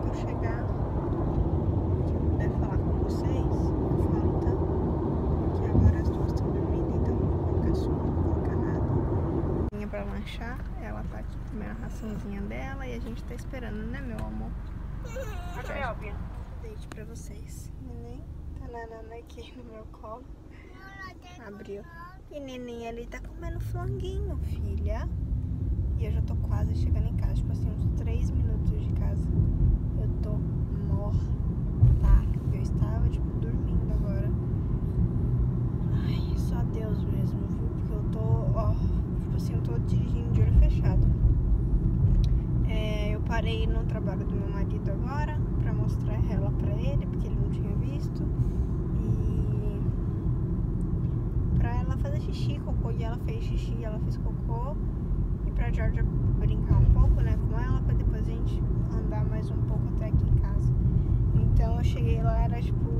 que eu chegar, que eu puder falar com vocês, eu falo, tá? Porque agora as duas estão dormindo, então não vou colocar som, não vou colocar nada. Vinha pra lanchar, ela tá aqui comendo a raçãozinha dela e a gente tá esperando, né, meu amor? Deite pra vocês. Neném tá nanando aqui no meu colo. Abriu. E neném ali tá comendo flanguinho, filha. E eu já tô quase chegando em casa, tipo assim, uns 3 minutos de casa. Eu tô morta. Eu estava, tipo, dormindo agora. Ai, só Deus mesmo, viu? Porque eu tô, ó, tipo assim, eu tô dirigindo de olho fechado. É, eu parei no trabalho do meu marido agora pra mostrar ela pra ele, porque ele não tinha visto. E pra ela fazer xixi, cocô, e ela fez xixi, ela fez cocô. E pra Georgia brincar um pouco, né, com ela, pra depois a gente andar mais um pouco até aqui em casa. Então eu cheguei lá, era tipo